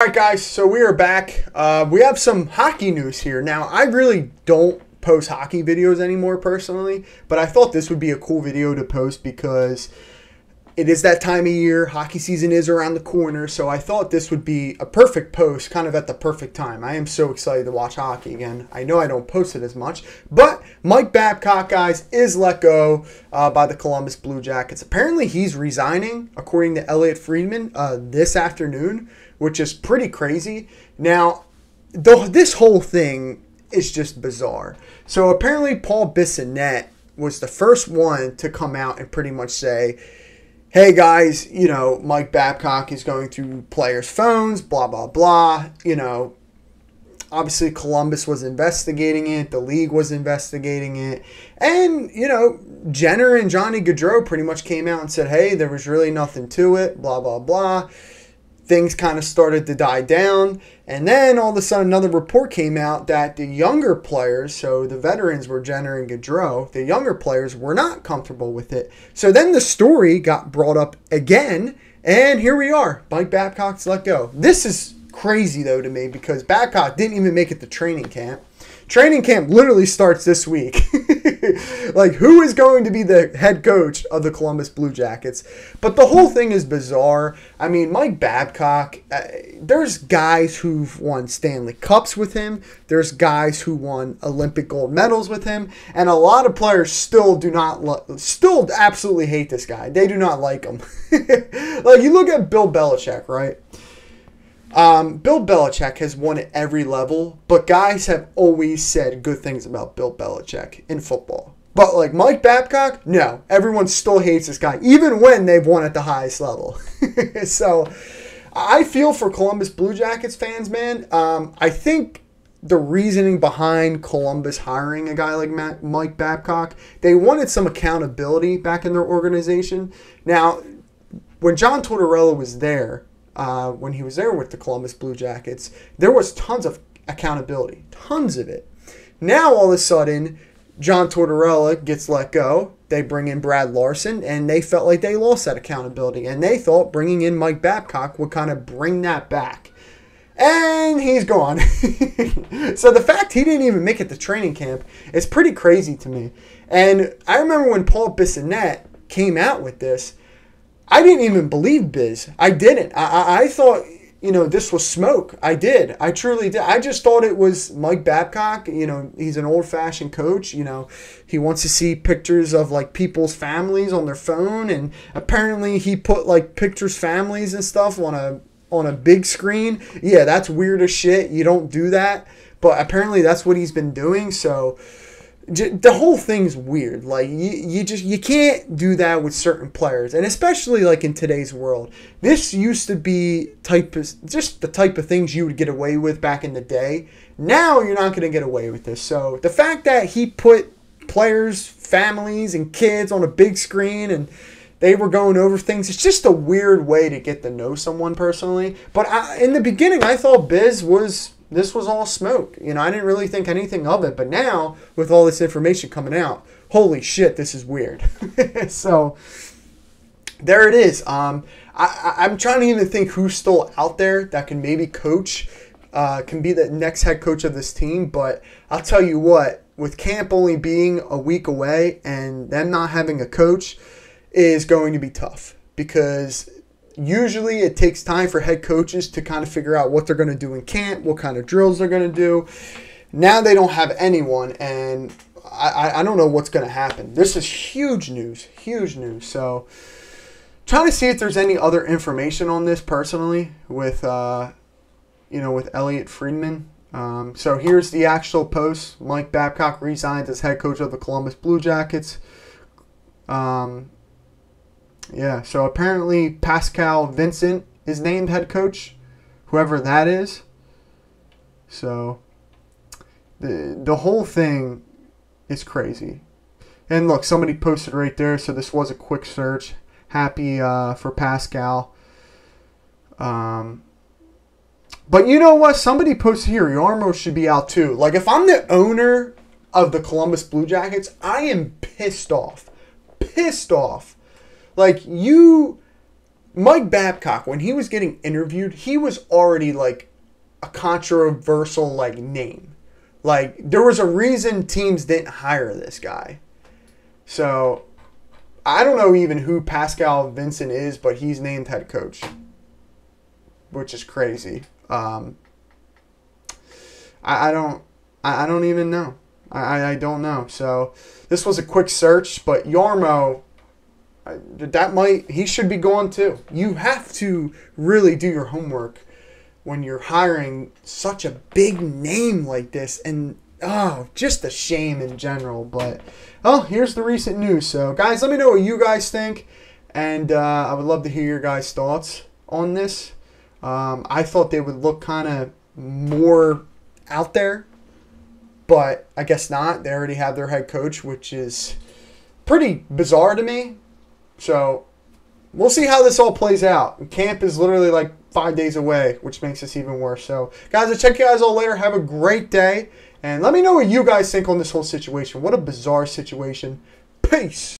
All right, guys, so we are back. Uh, we have some hockey news here. Now, I really don't post hockey videos anymore personally, but I thought this would be a cool video to post because it is that time of year. Hockey season is around the corner, so I thought this would be a perfect post, kind of at the perfect time. I am so excited to watch hockey again. I know I don't post it as much, but Mike Babcock, guys, is let go uh, by the Columbus Blue Jackets. Apparently, he's resigning, according to Elliotte Friedman, uh, this afternoon, which is pretty crazy. Now, the, this whole thing is just bizarre. So apparently, Paul Bissonnette was the first one to come out and pretty much say hey guys, you know, Mike Babcock is going through players' phones, blah, blah, blah. You know, obviously Columbus was investigating it, the league was investigating it. And, you know, Jenner and Johnny Gaudreau pretty much came out and said, hey, there was really nothing to it, blah, blah, blah things kind of started to die down. And then all of a sudden, another report came out that the younger players, so the veterans were Jenner and Gaudreau, the younger players were not comfortable with it. So then the story got brought up again, and here we are. Mike Babcock's let go. This is crazy, though, to me because Babcock didn't even make it to training camp. Training camp literally starts this week. like, who is going to be the head coach of the Columbus Blue Jackets? But the whole thing is bizarre. I mean, Mike Babcock, uh, there's guys who've won Stanley Cups with him, there's guys who won Olympic gold medals with him, and a lot of players still do not, lo- still absolutely hate this guy. They do not like him. like, you look at Bill Belichick, right? Um, Bill Belichick has won at every level, but guys have always said good things about Bill Belichick in football. But like Mike Babcock, no, everyone still hates this guy, even when they've won at the highest level. so I feel for Columbus Blue Jackets fans, man. Um, I think the reasoning behind Columbus hiring a guy like Matt, Mike Babcock, they wanted some accountability back in their organization. Now, when John Tortorella was there, uh, when he was there with the Columbus Blue Jackets, there was tons of accountability, tons of it. Now all of a sudden, John Tortorella gets let go. They bring in Brad Larsen, and they felt like they lost that accountability. And they thought bringing in Mike Babcock would kind of bring that back. And he's gone. so the fact he didn't even make it to training camp is pretty crazy to me. And I remember when Paul Bissonnette came out with this, I didn't even believe Biz. I didn't. I, I, I thought, you know, this was smoke. I did. I truly did. I just thought it was Mike Babcock. You know, he's an old fashioned coach. You know, he wants to see pictures of like people's families on their phone. And apparently he put like pictures, families, and stuff on a on a big screen. Yeah, that's weird as shit. You don't do that. But apparently that's what he's been doing. So the whole thing's weird. Like you, you just you can't do that with certain players, and especially like in today's world. This used to be type of just the type of things you would get away with back in the day. Now you're not going to get away with this. So the fact that he put players, families, and kids on a big screen and they were going over things. It's just a weird way to get to know someone personally. But I, in the beginning, I thought Biz was this was all smoke. You know, I didn't really think anything of it, but now with all this information coming out, holy shit, this is weird. so there it is. Um, I, I'm trying to even think who's still out there that can maybe coach, uh, can be the next head coach of this team. But I'll tell you what, with camp only being a week away and them not having a coach, is going to be tough because usually it takes time for head coaches to kind of figure out what they're going to do in camp, what kind of drills they're going to do. Now they don't have anyone, and I, I don't know what's going to happen. This is huge news, huge news. So, trying to see if there's any other information on this personally with, uh, you know, with Elliotte Friedman. Um, so here's the actual post. Mike Babcock resigns as head coach of the Columbus Blue Jackets. Um, yeah, so apparently Pascal Vincent is named head coach, whoever that is. So the the whole thing is crazy. And look, somebody posted right there, so this was a quick search. Happy uh, for Pascal. Um, but you know what? Somebody posted here, Jarmo should be out too. Like, if I'm the owner of the Columbus Blue Jackets, I am pissed off. Pissed off like you Mike Babcock, when he was getting interviewed, he was already like a controversial like name. Like there was a reason teams didn't hire this guy. So I don't know even who Pascal Vincent is, but he's named head coach, which is crazy. Um, I, I don't I, I don't even know. I, I don't know. So this was a quick search, but Jarmo, that might he should be gone too. You have to really do your homework when you're hiring such a big name like this, and oh, just a shame in general. But oh, here's the recent news. So guys, let me know what you guys think, and uh, I would love to hear your guys' thoughts on this. Um, I thought they would look kind of more out there but I guess not. They already have their head coach, which is pretty bizarre to me. So we'll see how this all plays out. Camp is literally like five days away, which makes this even worse. So, guys, I'll check you guys all later. Have a great day. And let me know what you guys think on this whole situation. What a bizarre situation. Peace.